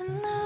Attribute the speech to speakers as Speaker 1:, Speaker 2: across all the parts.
Speaker 1: and I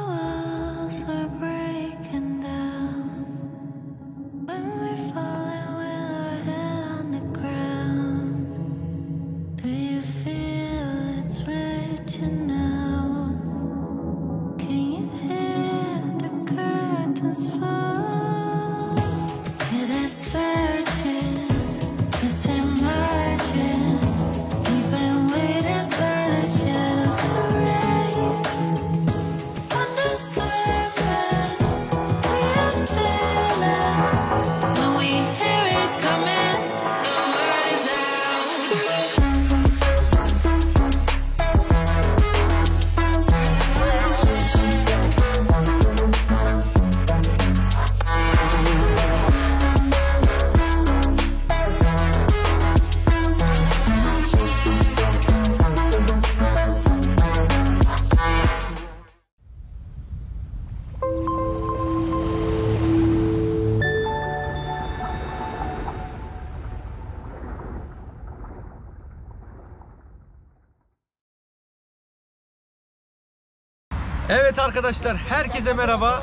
Speaker 2: Evet arkadaşlar herkese merhaba.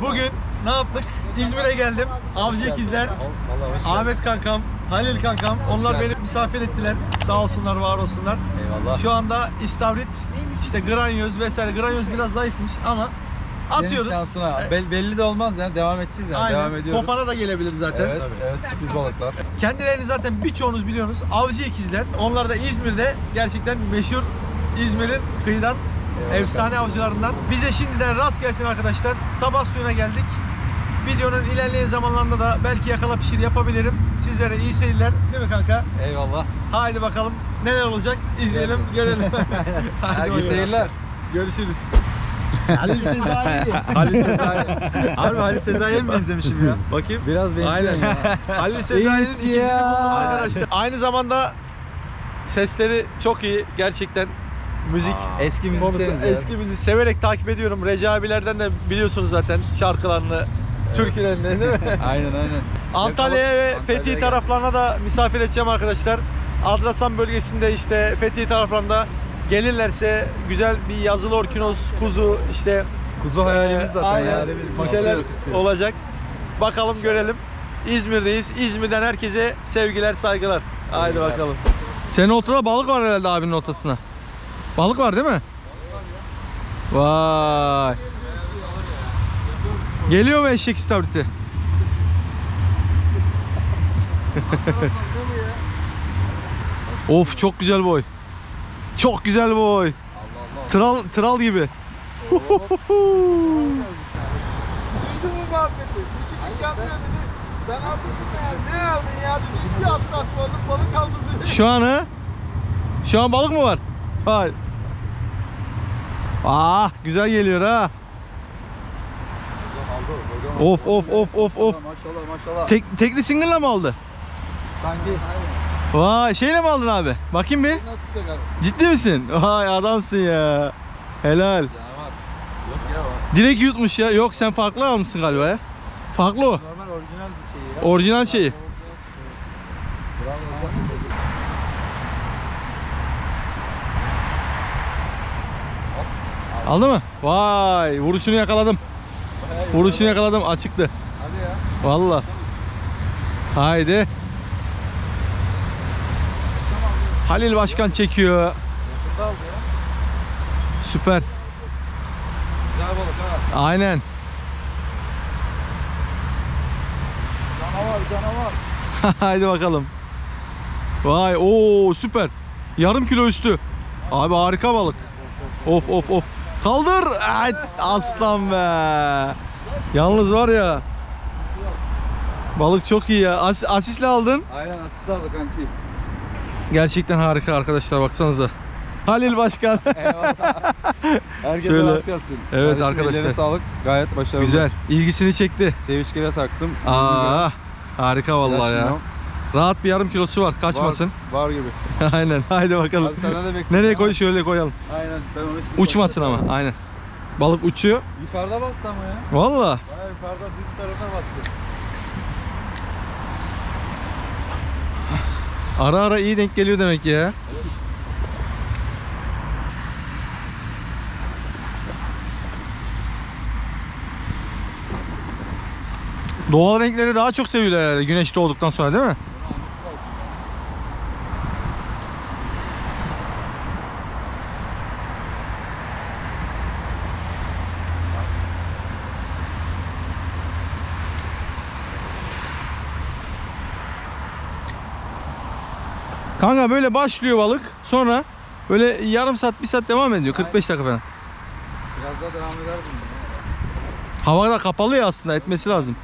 Speaker 2: Bugün ne yaptık? İzmir'e geldim. Avcı ikizler. Ahmet kankam, Halil kankam. Onlar beni misafir ettiler. Sağ olsunlar, var olsunlar.
Speaker 3: Eyvallah.
Speaker 2: Şu anda istavrit, işte granyoz vesaire. Granyoz biraz zayıfmış ama atıyoruz.
Speaker 3: Senin şansına. Bel- belli de olmaz yani devam edeceğiz yani
Speaker 2: Aynen.
Speaker 3: devam ediyoruz.
Speaker 2: Kofana da gelebilir zaten.
Speaker 3: Evet, evet sürpriz balıklar.
Speaker 2: Kendilerini zaten birçoğunuz biliyorsunuz. Avcı ikizler. Onlar da İzmir'de gerçekten meşhur İzmir'in kıyıdan. Efsane avcılarından. Bize şimdiden rast gelsin arkadaşlar. Sabah suyuna geldik. Videonun ilerleyen zamanlarında da belki yakala pişir yapabilirim. Sizlere iyi seyirler. Değil mi kanka?
Speaker 3: Eyvallah.
Speaker 2: Haydi bakalım neler olacak izleyelim görelim. Haydi bakalım.
Speaker 3: seyirler.
Speaker 2: Görüşürüz. Halil Sezai.
Speaker 3: Halil Sezai. Harbi Halil Sezai'ye mi benzemişim ya?
Speaker 2: Bakayım.
Speaker 3: Biraz benziyor
Speaker 2: Aynen.
Speaker 3: ya.
Speaker 2: Halil Sezai'nin ikisini buldum arkadaşlar. Aynı zamanda sesleri çok iyi gerçekten. Müzik
Speaker 3: Eski
Speaker 2: konusu
Speaker 3: müzisyeniz ya.
Speaker 2: eski müzik severek takip ediyorum. Recep abilerden de biliyorsunuz zaten şarkılarını, türkülerini değil mi?
Speaker 3: Aynen aynen.
Speaker 2: Antalya'ya ve
Speaker 3: Antalya'ya
Speaker 2: Fethiye
Speaker 3: gel.
Speaker 2: taraflarına da misafir edeceğim arkadaşlar. Adrasan bölgesinde işte Fethiye taraflarında gelirlerse güzel bir yazılı orkinos, kuzu işte
Speaker 3: Kuzu hayalimiz zaten
Speaker 2: Aynen. bir şeyler olacak. Bakalım görelim. İzmir'deyiz. İzmir'den herkese sevgiler, saygılar. Haydi bakalım. Senin oltada balık var herhalde abinin oltasına. Balık var değil mi? Vay. Geliyor mu eşek istavriti? of çok güzel boy. Çok güzel boy. Tral tral gibi.
Speaker 4: Duydun mu muhabbeti? Küçük iş yapmıyor dedi. Ben aldım ya. Ne aldın ya? Dedi. Bir atlas balık balık aldım dedi.
Speaker 2: Şu an ha? Şu an balık mı var? Hayır. Ah güzel geliyor ha. Of of of of of.
Speaker 3: Maşallah maşallah.
Speaker 2: Tek, tekli single'la mı aldı?
Speaker 3: Sanki
Speaker 2: Vay şeyle mi aldın abi? Bakayım bir. Ciddi misin? Vay adamsın ya. Helal. Direkt yutmuş ya. Yok sen farklı almışsın galiba ya. Farklı o.
Speaker 3: Normal orijinal bir şey ya.
Speaker 2: Orijinal şeyi. Aldı mı? Vay vuruşunu yakaladım. Vuruşunu yakaladım açıktı.
Speaker 3: Hadi ya.
Speaker 2: Valla. Haydi. Halil Başkan çekiyor. Süper.
Speaker 3: Güzel balık ha.
Speaker 2: Aynen.
Speaker 3: Canavar canavar.
Speaker 2: Haydi bakalım. Vay o süper. Yarım kilo üstü. Abi harika balık. Of of of. Kaldır. Ay, aslan be. Yalnız var ya. Balık çok iyi ya. As asisle aldın.
Speaker 3: Aynen asist aldı kanki.
Speaker 2: Gerçekten harika arkadaşlar baksanıza. Halil Başkan.
Speaker 3: Eyvallah. Herkese
Speaker 2: Şöyle.
Speaker 3: rast gelsin.
Speaker 2: Evet
Speaker 3: Kardeşim,
Speaker 2: arkadaşlar.
Speaker 3: sağlık. Gayet başarılı.
Speaker 2: Güzel. İlgisini çekti.
Speaker 3: Sevinçkere taktım.
Speaker 2: Aa, harika vallahi ya. Rahat bir yarım kilosu var. Kaçmasın.
Speaker 3: Var, var gibi.
Speaker 2: Aynen. Haydi bakalım.
Speaker 3: Hadi senden de.
Speaker 2: Nereye koy şöyle koyalım.
Speaker 3: Aynen. Ben onu
Speaker 2: Uçmasın koyayım. ama. Aynen. Balık uçuyor.
Speaker 3: Yukarıda bastı ama ya.
Speaker 2: Valla.
Speaker 3: Yukarıda diz tarafına bastı.
Speaker 2: Ara ara iyi denk geliyor demek ya. Doğal renkleri daha çok seviyorlar herhalde güneş doğduktan sonra değil mi? Kanka böyle başlıyor balık. Sonra böyle yarım saat, bir saat devam ediyor. 45 dakika falan.
Speaker 3: Biraz daha devam eder bunun.
Speaker 2: Hava da kapalı ya aslında etmesi lazım.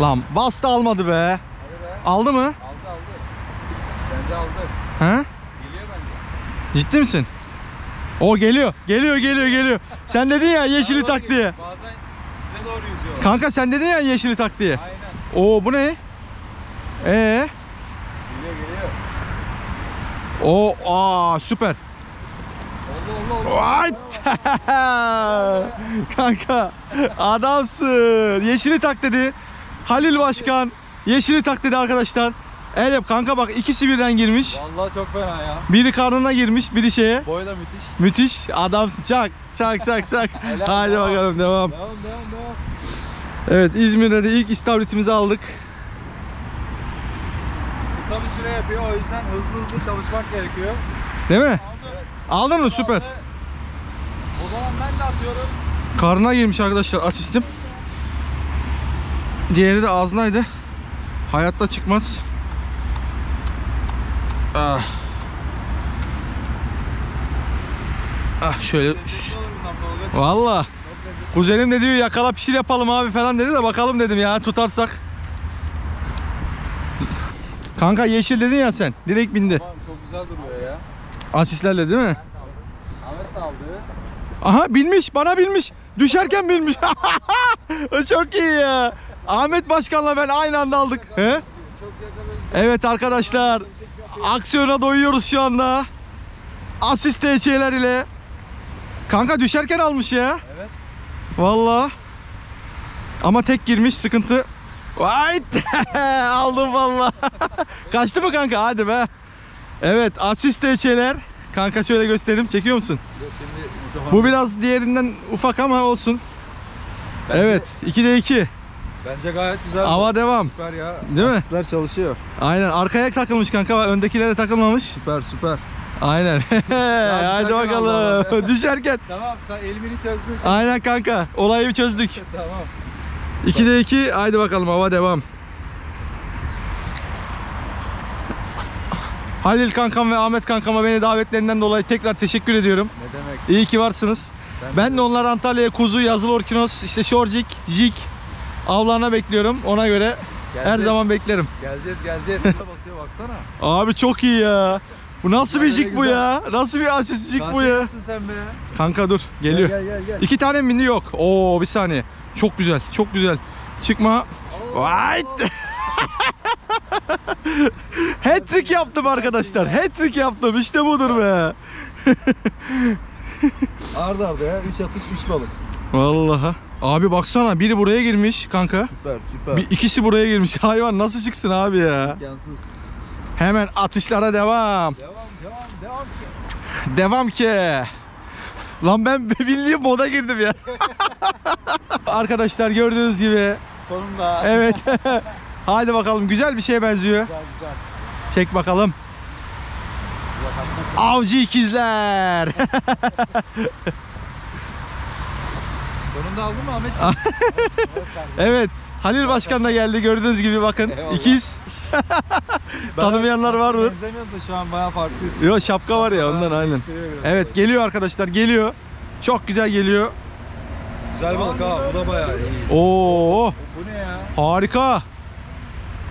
Speaker 2: Lan bastı almadı be.
Speaker 3: Be.
Speaker 2: Aldı mı?
Speaker 3: Aldı aldı. Bence aldı.
Speaker 2: He?
Speaker 3: Geliyor bence.
Speaker 2: Ciddi misin? O geliyor. Geliyor geliyor geliyor. Sen dedin ya yeşili tak diye. Kanka sen dedin ya yeşili tak diye.
Speaker 3: Aynen.
Speaker 2: Oo bu ne? Ee?
Speaker 3: Geliyor geliyor.
Speaker 2: O aa süper.
Speaker 3: Oldu oldu oldu.
Speaker 2: Vay! Kanka adamsın. Yeşili tak dedi. Halil Başkan yeşili tak dedi arkadaşlar. El yap kanka bak ikisi birden girmiş.
Speaker 3: Vallahi çok fena ya.
Speaker 2: Biri karnına girmiş, biri şeye.
Speaker 3: Boy da müthiş.
Speaker 2: Müthiş adamsın. Çak, çak, çak, çak.
Speaker 3: Helal,
Speaker 2: Hadi
Speaker 3: devam.
Speaker 2: bakalım devam.
Speaker 3: Devam devam devam.
Speaker 2: Evet İzmir'de de ilk istavritimizi aldık.
Speaker 3: Kısa bir süre yapıyor o yüzden hızlı hızlı çalışmak gerekiyor.
Speaker 2: Değil mi? Aldın mı? Süper.
Speaker 3: O zaman ben de atıyorum.
Speaker 2: Karnına girmiş arkadaşlar asistim. Diğeri de ağzınaydı. Hayatta çıkmaz. Ah. Ah şöyle. Valla. Kuzenim de diyor yakala pişir yapalım abi falan dedi de bakalım dedim ya tutarsak. Kanka yeşil dedin ya sen. Direkt bindi.
Speaker 3: Tamam çok güzel duruyor ya.
Speaker 2: Asistlerle değil mi?
Speaker 3: Ahmet de aldı.
Speaker 2: Aha binmiş bana binmiş. Düşerken binmiş. O Çok iyi ya. Ahmet Başkan'la ben aynı anda aldık. He?
Speaker 4: Çok yakalayın.
Speaker 2: Evet arkadaşlar. Aksiyona doyuyoruz şu anda. Asist TC'ler ile. Kanka düşerken almış ya.
Speaker 3: Evet.
Speaker 2: Vallahi. Ama tek girmiş sıkıntı. Vay aldım vallahi. Kaçtı mı kanka? Hadi be. Evet asist TC'ler. Kanka şöyle göstereyim. Çekiyor musun? Bu biraz diğerinden ufak ama olsun. Evet 2'de 2.
Speaker 3: Bence gayet güzel.
Speaker 2: Ava devam.
Speaker 3: Süper ya.
Speaker 2: Değil mi?
Speaker 3: Asistler çalışıyor.
Speaker 2: Aynen arkaya takılmış kanka. Öndekilere takılmamış.
Speaker 3: Süper süper.
Speaker 2: Aynen. Hadi bakalım. Düşerken.
Speaker 3: Tamam sen elimini çözdün. şimdi.
Speaker 2: Aynen kanka. Olayı çözdük.
Speaker 3: tamam.
Speaker 2: 2'de 2. Haydi bakalım hava devam. Halil kankam ve Ahmet kankama beni davetlerinden dolayı tekrar teşekkür ediyorum.
Speaker 3: Ne demek?
Speaker 2: İyi ki varsınız.
Speaker 3: Sen
Speaker 2: Ben de onlar Antalya'ya kuzu, yazılı orkinos, işte şorcik, jig avlarına bekliyorum. Ona göre her
Speaker 3: Geldi.
Speaker 2: zaman beklerim.
Speaker 3: Geleceğiz geleceğiz. basıyor baksana.
Speaker 2: Abi çok iyi ya. Bu nasıl bir jig bu ya? Nasıl bir asist jig bu ya?
Speaker 3: sen be.
Speaker 2: Kanka dur geliyor.
Speaker 3: Gel gel gel.
Speaker 2: İki tane mi bindi yok. Oo bir saniye. Çok güzel. Çok güzel. Çıkma. Vay. Hat-trick yaptım arkadaşlar. Hat-trick yaptım. İşte budur be.
Speaker 3: Arda arda ya 3 atış 3 balık.
Speaker 2: Vallahi. Abi baksana biri buraya girmiş kanka.
Speaker 3: Süper süper.
Speaker 2: Bir ikisi buraya girmiş. Hayvan nasıl çıksın abi ya?
Speaker 3: İmkansız.
Speaker 2: Hemen atışlara devam.
Speaker 3: Devam devam devam.
Speaker 2: Devam ki. Lan ben bildiğim moda girdim ya. Arkadaşlar gördüğünüz gibi.
Speaker 3: Sonunda.
Speaker 2: Evet. Hadi bakalım güzel bir şeye benziyor.
Speaker 3: Güzel güzel.
Speaker 2: Çek bakalım. Avcı ikizler.
Speaker 3: Sonunda aldın mı Ahmetciğim?
Speaker 2: evet. Halil Başkan da geldi gördüğünüz gibi bakın.
Speaker 3: Eyvallah.
Speaker 2: İkiz. Tanımayanlar vardır.
Speaker 3: Benzemiyoruz da şu an bayağı farklıyız.
Speaker 2: Yo şapka var ya ondan aynen. Evet geliyor arkadaşlar geliyor. Çok güzel geliyor.
Speaker 3: Güzel balık ha bu da bayağı iyi.
Speaker 2: Oo
Speaker 3: Bu ne ya?
Speaker 2: harika.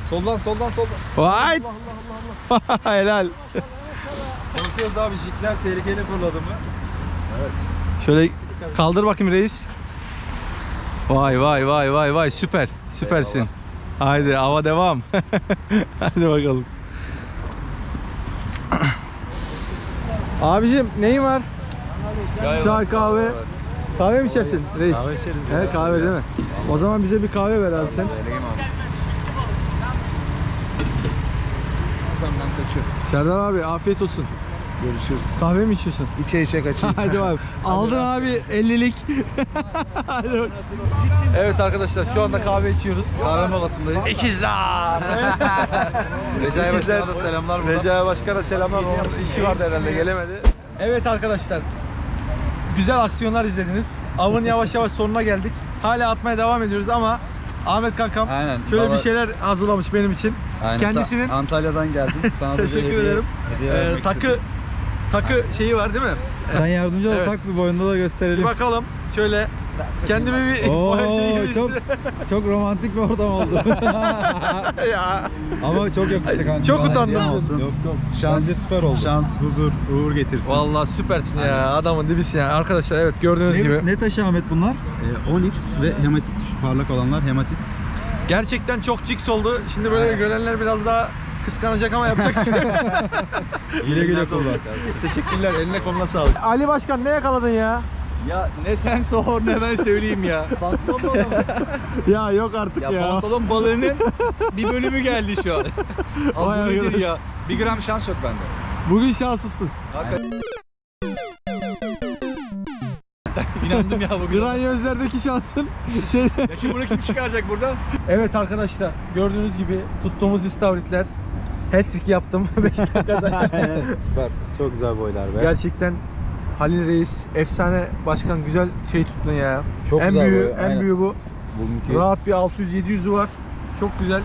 Speaker 3: Soldan soldan soldan.
Speaker 2: Vay.
Speaker 3: Allah Allah Allah Allah.
Speaker 2: Helal.
Speaker 3: Korkuyoruz abi jikler tehlikeli fırladı mı? Evet.
Speaker 2: Şöyle kaldır bakayım reis. Vay vay vay vay vay süper. Süpersin.
Speaker 3: Eyvallah.
Speaker 2: Haydi hava devam. Hadi bakalım. Abicim neyin var? Çay kahve. Kahve mi içersin reis?
Speaker 3: Kahve içeriz
Speaker 2: Evet
Speaker 3: ya.
Speaker 2: kahve değil mi? O zaman bize bir kahve ver abi sen.
Speaker 3: Vereyim abi.
Speaker 4: Tamam ben kaçıyorum.
Speaker 2: Serdar abi afiyet olsun.
Speaker 4: Görüşürüz.
Speaker 2: Kahve mi içiyorsun?
Speaker 4: İçe içe kaçayım.
Speaker 2: Hadi abi. Aldın abi 50'lik. Hadi bak. Evet arkadaşlar şu anda kahve içiyoruz.
Speaker 3: Kahve molasındayız.
Speaker 2: İkizler.
Speaker 3: Recai Başkan'a da selamlar buradan.
Speaker 2: Recai Başkan'a selamlar. Onun işi vardı herhalde gelemedi. Evet arkadaşlar. Güzel aksiyonlar izlediniz. Avın yavaş yavaş sonuna geldik. Hala atmaya devam ediyoruz ama Ahmet kankam
Speaker 3: Aynen.
Speaker 2: şöyle
Speaker 3: Baba-
Speaker 2: bir şeyler hazırlamış benim için.
Speaker 3: Aynen.
Speaker 2: Kendisinin
Speaker 3: Ta- Antalya'dan geldim. Sana
Speaker 2: teşekkür
Speaker 3: hediye-
Speaker 2: ederim.
Speaker 3: hediye
Speaker 2: Ee, takı
Speaker 3: istedim.
Speaker 2: Takı şeyi var değil mi?
Speaker 3: Sen yardımcı ol
Speaker 2: Evet.
Speaker 3: tak bir boyunda da
Speaker 2: Bir
Speaker 3: gösterelim.
Speaker 2: bakalım. Şöyle kendimi bir
Speaker 3: Oo,
Speaker 2: şey
Speaker 3: çok çok romantik bir ortam oldu.
Speaker 2: ya.
Speaker 3: Ama çok yakıştı kanka.
Speaker 2: Çok utandım.
Speaker 3: olsun. Yok yok. Şans,
Speaker 2: Bence süper oldu.
Speaker 3: Şans, huzur, uğur getirsin.
Speaker 2: Vallahi süpersin ya. Adamın dibisin ya. Arkadaşlar evet gördüğünüz gibi.
Speaker 3: Ne, ne taşı Ahmet bunlar? Ee, Onyx ve hematit. Şu parlak olanlar hematit.
Speaker 2: Gerçekten çok ciks oldu. Şimdi böyle görenler biraz daha kıskanacak ama yapacak bir şey.
Speaker 3: Güle güle kullan.
Speaker 2: Teşekkürler. Eline koluna sağlık. Ali Başkan ne yakaladın ya?
Speaker 3: Ya ne sen sor ne ben söyleyeyim ya. Pantolon balığı.
Speaker 2: Ya yok artık ya.
Speaker 3: Ya pantolon balığının bir bölümü geldi şu an.
Speaker 2: Vay
Speaker 3: Abi nedir
Speaker 2: arkadaş.
Speaker 3: ya? Bir gram şans yok bende.
Speaker 2: Bugün şanslısın.
Speaker 3: Hakikaten. İnandım ya bugün.
Speaker 2: Granyözlerdeki şansın şey.
Speaker 3: Ya şimdi bunu kim çıkaracak burada?
Speaker 2: Evet arkadaşlar gördüğünüz gibi tuttuğumuz istavritler hat-trick yaptım 5 dakikada.
Speaker 3: Süper. Çok güzel boylar be.
Speaker 2: Gerçekten Halil Reis efsane başkan güzel şey tuttun ya.
Speaker 3: Çok
Speaker 2: en
Speaker 3: güzel
Speaker 2: büyüğü,
Speaker 3: boy,
Speaker 2: en
Speaker 3: aynen.
Speaker 2: büyüğü bu.
Speaker 3: Bugünkü
Speaker 2: Rahat bir 600-700'ü var. Çok güzel.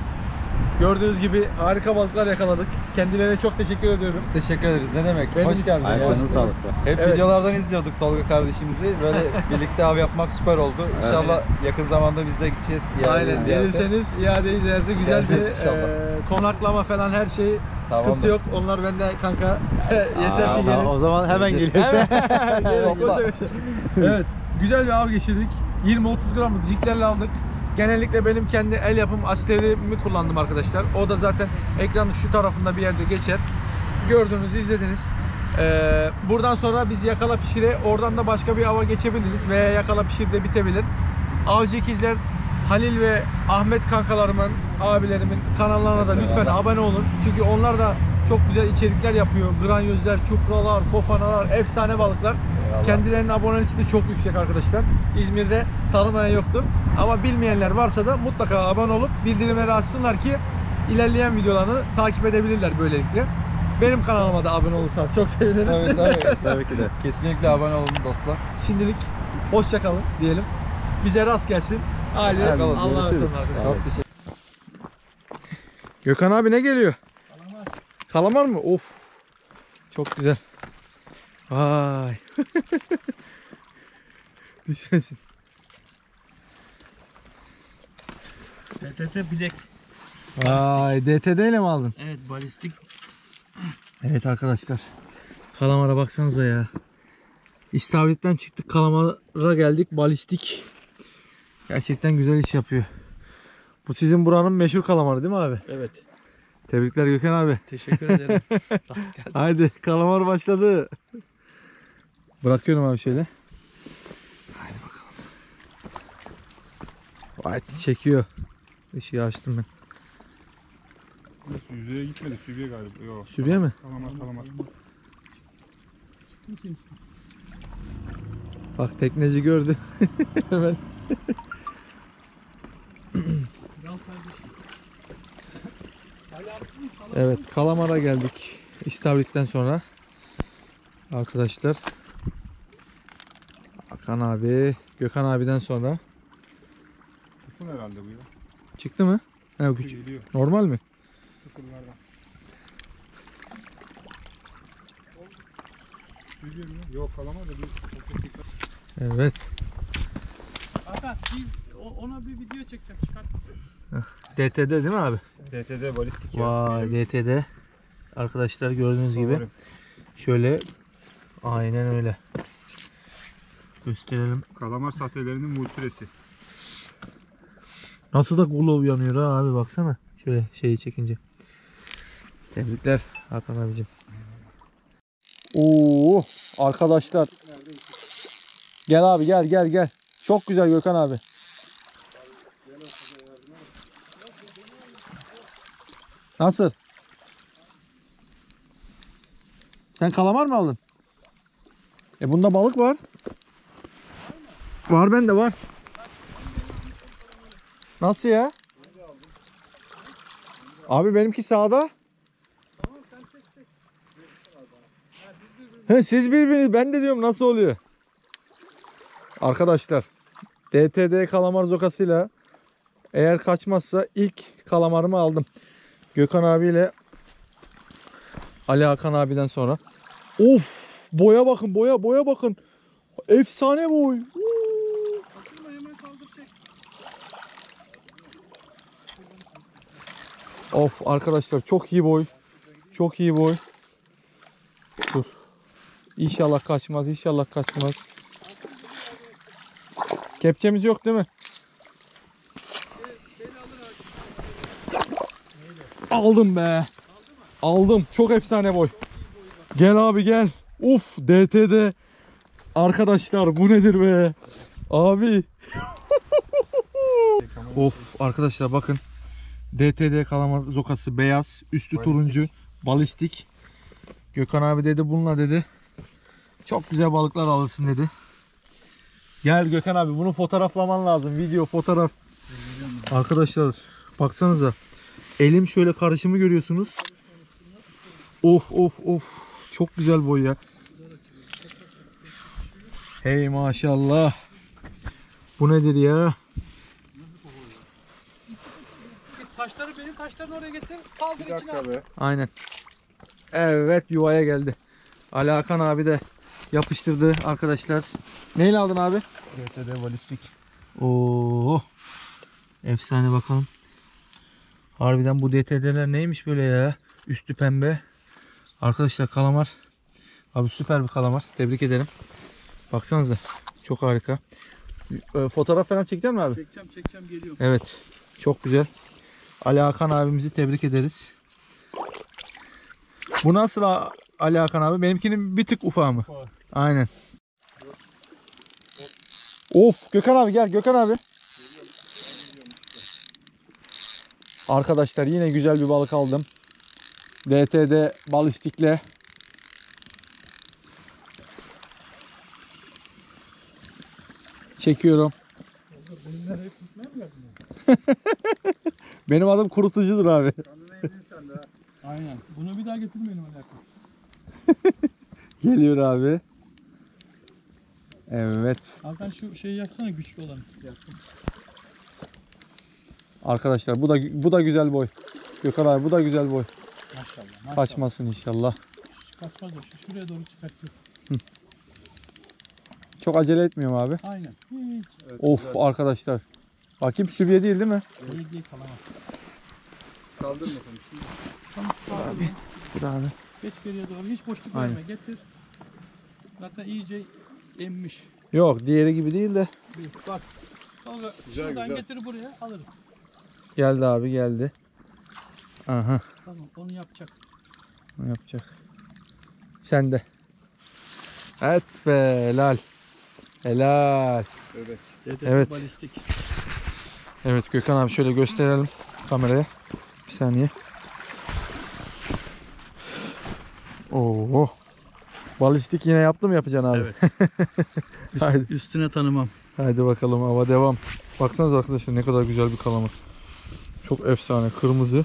Speaker 2: Gördüğünüz gibi harika balıklar yakaladık. Kendilerine çok teşekkür ediyorum.
Speaker 3: teşekkür ederiz. Ne demek?
Speaker 2: Benim
Speaker 3: Hoş geldin. Bulduk.
Speaker 2: bulduk.
Speaker 3: Hep
Speaker 2: Evet.
Speaker 3: videolardan izliyorduk Tolga kardeşimizi. Böyle birlikte av yapmak süper oldu. İnşallah yakın zamanda biz de gideceğiz.
Speaker 2: Aynen. Gelirseniz iade ziyarete güzel bir
Speaker 3: Geleceğiz inşallah.
Speaker 2: e, konaklama falan her şey
Speaker 3: Tamamdır.
Speaker 2: sıkıntı yok. Onlar bende kanka. Yeter ki gelin.
Speaker 3: O zaman hemen
Speaker 2: Evet, koşa. evet. Güzel bir av geçirdik. 20-30 gramlık jiklerle aldık. Genellikle benim kendi el yapım aslerimi kullandım arkadaşlar. O da zaten ekranın şu tarafında bir yerde geçer. Gördünüz, izlediniz. Ee, buradan sonra biz yakala pişire, oradan da başka bir ava geçebiliriz veya yakala pişir de bitebilir. Avcı ikizler Halil ve Ahmet kankalarımın, abilerimin kanallarına da lütfen abone olun. Çünkü onlar da çok güzel içerikler yapıyor. Granyözler, çupralar, kofanalar, efsane balıklar.
Speaker 3: Eyvallah.
Speaker 2: Kendilerinin aboneliği de çok yüksek arkadaşlar. İzmir'de tanımayan yoktur. Ama bilmeyenler varsa da mutlaka abone olup bildirimleri açsınlar ki ilerleyen videolarını takip edebilirler böylelikle. Benim kanalıma da abone olursanız çok seviniriz.
Speaker 3: Tabii tabii. Tabii ki de. Kesinlikle abone olun dostlar.
Speaker 2: Şimdilik hoşça kalın diyelim. Bize rast gelsin. Aile Allah'a emanet olun arkadaşlar.
Speaker 3: Çok teşekkür
Speaker 2: Gökhan abi ne geliyor? Kalamar. Kalamar mı? Of. Çok güzel. Vay. Düşmesin.
Speaker 5: TTT bilek.
Speaker 2: Vay DTD ile mi aldın?
Speaker 5: Evet balistik.
Speaker 2: Evet arkadaşlar. Kalamara baksanıza ya. İstavrit'ten çıktık kalamara geldik balistik. Gerçekten güzel iş yapıyor. Bu sizin buranın meşhur kalamarı değil mi abi?
Speaker 5: Evet.
Speaker 2: Tebrikler Gökhan abi.
Speaker 5: Teşekkür ederim.
Speaker 2: Haydi kalamar başladı. Bırakıyorum abi şöyle. Haydi bakalım. Vay çekiyor. Işığı açtım ben.
Speaker 6: Yüzeye gitmedi, sübye galiba. Yok.
Speaker 2: Sübye mi?
Speaker 6: Kalamar, kalamar.
Speaker 2: Bak tekneci gördü. Hemen. evet kalamara geldik. İstavrit'ten sonra. Arkadaşlar. Hakan abi, Gökhan abiden sonra.
Speaker 6: Tıfın herhalde bu ya.
Speaker 2: Çıktı mı? He, o küçük.
Speaker 6: Geliyor.
Speaker 2: Normal mi?
Speaker 6: Mi? Yok da bir dikkat.
Speaker 2: Evet.
Speaker 5: Hakan biz ona bir video çekeceğim. Çıkart.
Speaker 2: DTD değil mi abi?
Speaker 3: DTD balistik
Speaker 2: Vay DTD. Arkadaşlar gördüğünüz gibi. Şöyle aynen öyle. Gösterelim.
Speaker 6: Kalamar sahtelerinin multiresi.
Speaker 2: Nasıl da kula uyanıyor ha abi baksana. Şöyle şeyi çekince. Tebrikler Hakan abicim. Oo arkadaşlar. Gel abi gel gel gel. Çok güzel Gökhan abi. Nasıl? Sen kalamar mı aldın? E bunda balık var. Var bende var. Nasıl ya? Abi benimki sağda. He, siz birbiriniz ben de diyorum nasıl oluyor? Arkadaşlar DTD kalamar zokasıyla eğer kaçmazsa ilk kalamarımı aldım. Gökhan abiyle Ali Hakan abiden sonra. Of boya bakın boya boya bakın. Efsane boy. Uuu.
Speaker 5: Kaçırma hemen kaldır çek.
Speaker 2: Of arkadaşlar çok iyi boy. Çok iyi boy. Dur. İnşallah kaçmaz. inşallah kaçmaz. Kepçemiz yok değil mi? Aldım be. Aldım. Çok efsane boy. Gel abi gel. Uf DTD. Arkadaşlar bu nedir be? Abi. of arkadaşlar bakın. DTD kalamar zokası beyaz, üstü
Speaker 3: Balistik.
Speaker 2: turuncu, balistik. Gökhan abi dedi bununla dedi. Çok güzel balıklar alırsın dedi. Gel Gökhan abi bunu fotoğraflaman lazım. Video, fotoğraf. Arkadaşlar baksanıza. Elim şöyle karışımı görüyorsunuz. Of of of. Çok güzel boy ya. Hey maşallah. Bu nedir ya?
Speaker 5: Taşları benim taşlarını oraya getir. Kaldır içine al.
Speaker 3: be.
Speaker 2: Aynen. Evet yuvaya geldi. Ali Hakan abi de yapıştırdı arkadaşlar. Neyle aldın abi?
Speaker 6: DTD balistik.
Speaker 2: Oo. Efsane bakalım. Harbiden bu DTD'ler neymiş böyle ya? Üstü pembe. Arkadaşlar kalamar. Abi süper bir kalamar. Tebrik ederim. Baksanıza. Çok harika. Ee, Fotoğraf falan çekecek mi abi?
Speaker 5: Çekeceğim çekeceğim geliyorum.
Speaker 2: Evet. Çok güzel. Ali Hakan abimizi tebrik ederiz. Bu nasıl Ali Hakan abi? Benimkinin bir tık ufağı mı?
Speaker 6: Ufak.
Speaker 2: Aynen. Of Gökhan abi gel Gökhan abi. Arkadaşlar yine güzel bir balık aldım. DTD balistikle. Çekiyorum. Benim adım kurutucudur abi.
Speaker 5: Aynen. Bunu bir daha getirmeyelim alakalı.
Speaker 2: Geliyor abi. Evet.
Speaker 5: Hakan şu şeyi yaksana güçlü olanı.
Speaker 2: Arkadaşlar bu da bu da güzel boy. Gökhan abi bu da güzel boy.
Speaker 5: Maşallah. maşallah.
Speaker 2: Kaçmasın inşallah.
Speaker 5: Kaçmaz o. Şu şuraya doğru çıkartacağız.
Speaker 2: Çok acele etmiyorum abi.
Speaker 5: Aynen. Hiç.
Speaker 2: of arkadaşlar. Bakayım sübiye değil değil mi?
Speaker 5: Değil değil kalamaz.
Speaker 3: Kaldırma konuşayım.
Speaker 5: Tamam. Abi.
Speaker 2: Bu da abi.
Speaker 5: Geç geriye doğru. Hiç boşluk
Speaker 2: Aynen.
Speaker 5: verme. Getir. Zaten iyice emmiş.
Speaker 2: Yok diğeri gibi değil de.
Speaker 5: Bak. Tolga
Speaker 6: Güzel,
Speaker 5: şuradan
Speaker 6: güzel.
Speaker 5: getir buraya alırız.
Speaker 2: Geldi abi geldi. Aha
Speaker 5: Tamam onu yapacak.
Speaker 2: ne yapacak? Sen de. Evet be helal. Helal.
Speaker 3: Evet.
Speaker 2: Evet.
Speaker 5: Balistik.
Speaker 2: Evet Gökhan abi şöyle gösterelim kameraya. Bir saniye. Oo. Balistik yine yaptım yapacaksın abi.
Speaker 5: Evet.
Speaker 2: Haydi.
Speaker 5: Üstüne tanımam.
Speaker 2: Haydi bakalım hava devam. Baksanıza arkadaşlar ne kadar güzel bir kalamar. Çok efsane kırmızı.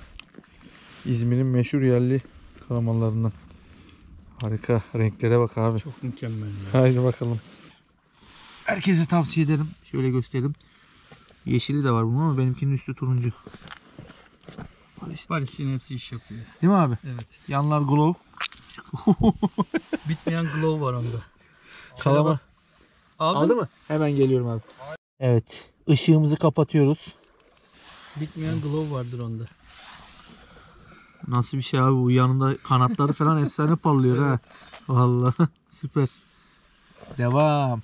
Speaker 2: İzmir'in meşhur yerli kalamarlarından. Harika renklere bak abi.
Speaker 5: Çok mükemmel ya.
Speaker 2: Haydi bakalım. Herkese tavsiye ederim. Şöyle gösterelim. Yeşili de var bunun ama benimkinin üstü turuncu.
Speaker 5: Balistik'in hepsi iş yapıyor.
Speaker 2: Değil mi abi?
Speaker 5: Evet.
Speaker 2: Yanlar glow.
Speaker 5: Bitmeyen glow var onda.
Speaker 2: Kalamar.
Speaker 5: Aldın
Speaker 2: Aldı mı? Hemen geliyorum abi. Evet. ışığımızı kapatıyoruz.
Speaker 5: Bitmeyen glow vardır onda.
Speaker 2: Nasıl bir şey abi bu yanında kanatları falan efsane parlıyor ha. Vallahi süper. Devam.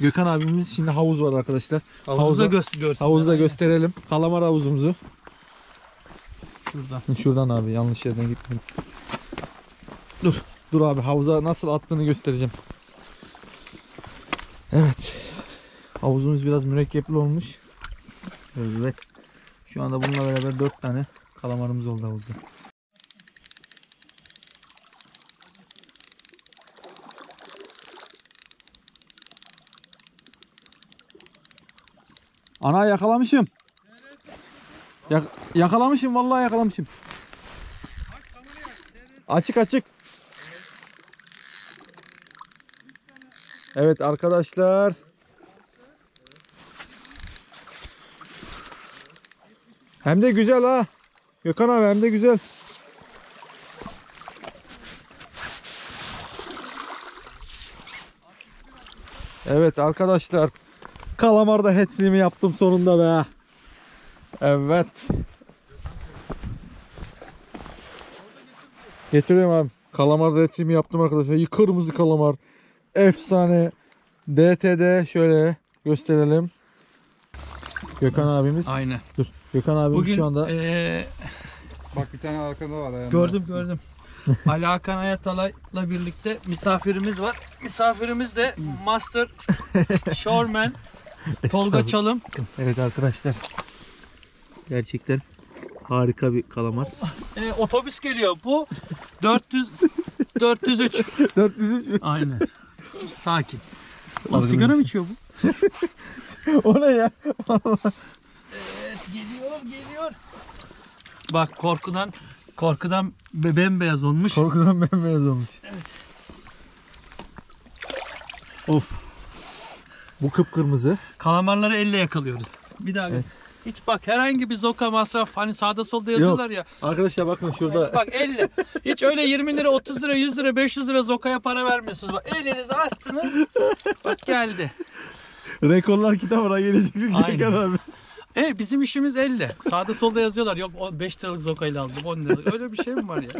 Speaker 2: Gökhan abimiz şimdi havuz var arkadaşlar.
Speaker 5: Havuzu da
Speaker 2: Havuza-
Speaker 5: gö görsün.
Speaker 2: Havuzda gösterelim. Kalamar havuzumuzu.
Speaker 5: Şuradan.
Speaker 2: Şuradan abi yanlış yerden gitmedim. Dur. Dur abi havuza nasıl attığını göstereceğim. Evet. Havuzumuz biraz mürekkepli olmuş. Evet. Şu anda bununla beraber 4 tane kalamarımız oldu havuzda. Ana yakalamışım. Yak- yakalamışım vallahi yakalamışım. Açık açık. Evet arkadaşlar. Hem de güzel ha. Gökhan abi hem de güzel. Evet arkadaşlar. Kalamarda hatchliğimi yaptım sonunda be. Evet. Getiriyorum abi. Kalamarda hatchliğimi yaptım arkadaşlar. Kırmızı kalamar. Efsane. DTD şöyle gösterelim. Gökhan abimiz.
Speaker 5: Aynen.
Speaker 2: Dur. Gökhan abimiz
Speaker 5: Bugün
Speaker 2: şu anda
Speaker 5: eee,
Speaker 6: Bak bir tane arkada var ayağında.
Speaker 5: gördüm gördüm. Ali Hakan Ayatalay'la birlikte misafirimiz var. Misafirimiz de Master Shoreman Tolga Çalım.
Speaker 2: Evet arkadaşlar. Gerçekten harika bir kalamar.
Speaker 5: Ee, otobüs geliyor. Bu 400 403.
Speaker 2: 403 mü?
Speaker 5: Aynen. Sakin. Oğlum sigara mı içiyor bu?
Speaker 2: o ne ya?
Speaker 5: Evet geliyor geliyor. Bak korkudan korkudan be- bembeyaz olmuş.
Speaker 2: Korkudan bembeyaz olmuş.
Speaker 5: Evet.
Speaker 2: Of. Bu kıpkırmızı.
Speaker 5: Kalamarları elle yakalıyoruz. Bir daha
Speaker 2: Evet.
Speaker 5: Hiç bak herhangi bir zoka masraf hani sağda solda yazıyorlar ya.
Speaker 2: Arkadaşlar bakın şurada
Speaker 5: Bak elle. Hiç öyle 20 lira, 30 lira, 100 lira, 500 lira zokaya para vermiyorsunuz. Bak elinizi attınız. Bak geldi.
Speaker 2: rekorlar kitabına geleceksin
Speaker 5: Aynen.
Speaker 2: Abi.
Speaker 5: E bizim işimiz elle. Sağda solda yazıyorlar. Yok o 5 liralık zokayla aldım 10 liralık. Öyle bir şey mi var ya?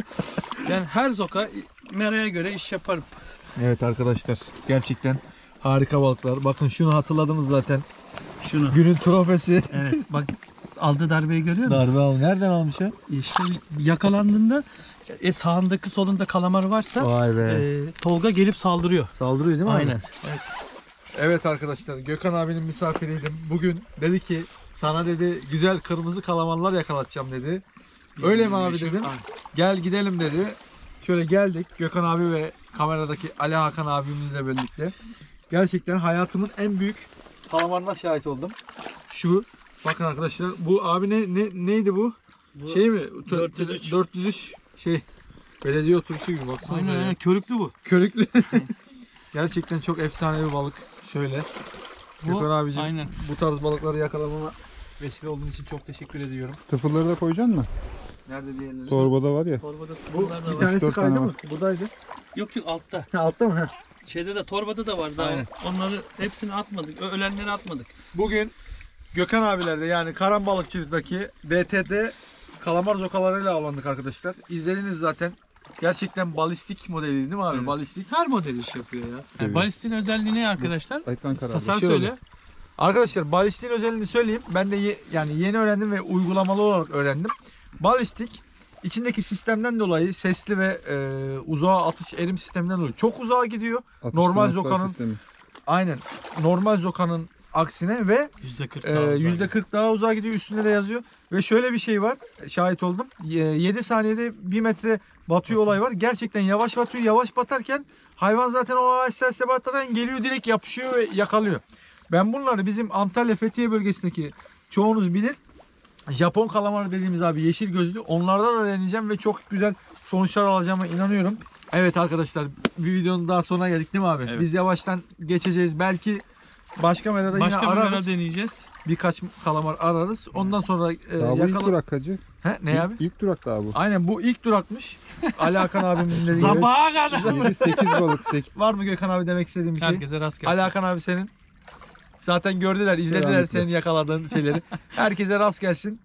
Speaker 5: Yani her zoka meraya göre iş yaparım.
Speaker 2: Evet arkadaşlar gerçekten harika balıklar. Bakın şunu hatırladınız zaten.
Speaker 5: Şunu.
Speaker 2: Günün trofesi.
Speaker 5: Evet bak aldığı darbeyi görüyor musun?
Speaker 2: Darbe al. Nereden almış o?
Speaker 5: İşte yakalandığında e, sağındaki solunda kalamar varsa
Speaker 2: Vay be.
Speaker 5: e, Tolga gelip saldırıyor.
Speaker 2: Saldırıyor değil mi
Speaker 5: Aynen.
Speaker 2: abi? Evet arkadaşlar Gökhan abinin misafiriydim. Bugün dedi ki sana dedi güzel kırmızı kalamarlar yakalatacağım dedi. Öyle mi abi dedim. Gel gidelim dedi. Şöyle geldik Gökhan abi ve kameradaki Ali Hakan abimizle birlikte. Gerçekten hayatımın en büyük kalamarına şahit oldum. Şu bakın arkadaşlar bu abi ne, ne neydi bu?
Speaker 5: Bu
Speaker 2: şey mi? Tö-
Speaker 5: 403.
Speaker 2: 403 şey belediye otobüsü gibi baksana.
Speaker 5: Aynen aynen körüklü bu.
Speaker 2: Körüklü. Gerçekten çok efsane bir balık. Şöyle.
Speaker 5: Bu,
Speaker 2: Gökhan abicim
Speaker 5: aynen.
Speaker 2: bu tarz balıkları yakalamama vesile olduğun için çok teşekkür ediyorum.
Speaker 6: Tıfırları da koyacaksın mı?
Speaker 2: Nerede diğerleri?
Speaker 6: Torbada var ya.
Speaker 5: Torbada
Speaker 2: Bu bir
Speaker 5: var.
Speaker 2: tanesi kaydı
Speaker 6: tane
Speaker 2: mı?
Speaker 6: var.
Speaker 2: Buradaydı.
Speaker 5: Yok yok altta.
Speaker 2: Ha, altta mı? Ha.
Speaker 5: Şeyde de torbada da var daha.
Speaker 2: Aynen.
Speaker 5: Onları hepsini atmadık. Ölenleri atmadık.
Speaker 2: Bugün Gökhan abilerde yani Karan Balıkçılık'taki DTD kalamar zokalarıyla avlandık arkadaşlar. İzlediniz zaten. Gerçekten balistik modeliydi değil mi abi?
Speaker 5: Evet.
Speaker 2: Balistik.
Speaker 5: Her model iş yapıyor ya. Yani
Speaker 6: Evet.
Speaker 5: balistin özelliği ne arkadaşlar? Sen
Speaker 2: şey
Speaker 5: söyle.
Speaker 2: oldu. Arkadaşlar balistiğin özelliğini söyleyeyim. Ben de ye- yani yeni öğrendim ve uygulamalı olarak öğrendim. Balistik içindeki sistemden dolayı sesli ve e, uzağa atış erim sisteminden dolayı çok uzağa gidiyor.
Speaker 6: Atış
Speaker 2: normal zokanın-
Speaker 6: sistemi.
Speaker 2: Aynen. Normal zokanın aksine ve
Speaker 5: %40
Speaker 2: Ee,
Speaker 5: daha uzak.
Speaker 2: %40 daha uzağa gidiyor üstünde de yazıyor. Ve şöyle bir şey var şahit oldum. 7 saniyede 1 metre batıyor olay var. Gerçekten yavaş batıyor. Yavaş batarken hayvan zaten o ağaçlar batarken geliyor direkt yapışıyor ve yakalıyor. Ben bunları bizim Antalya Fethiye bölgesindeki çoğunuz bilir. Japon kalamarı dediğimiz abi yeşil gözlü. Onlarda da deneyeceğim ve çok güzel sonuçlar alacağıma inanıyorum. Evet arkadaşlar bir videonun daha sonuna geldik değil mi abi?
Speaker 5: Evet.
Speaker 2: Biz yavaştan geçeceğiz. Belki başka merada yine
Speaker 5: Başka
Speaker 2: ararız
Speaker 5: deneyeceğiz.
Speaker 2: birkaç kalamar ararız. Ondan sonra e,
Speaker 6: Daha bu ilk durak hacı.
Speaker 2: He, ne abi?
Speaker 6: İlk, ilk durak daha bu.
Speaker 2: Aynen bu ilk durakmış. Ali Hakan abimizin dediği gibi.
Speaker 5: Sabaha kadar.
Speaker 6: 7-8 balık. 8.
Speaker 2: Var mı Gökhan abi demek istediğin bir şey?
Speaker 5: Herkese rast gelsin.
Speaker 2: Ali Hakan abi senin. Zaten gördüler, izlediler
Speaker 6: Kesinlikle.
Speaker 2: senin yakaladığın şeyleri. Herkese rast gelsin.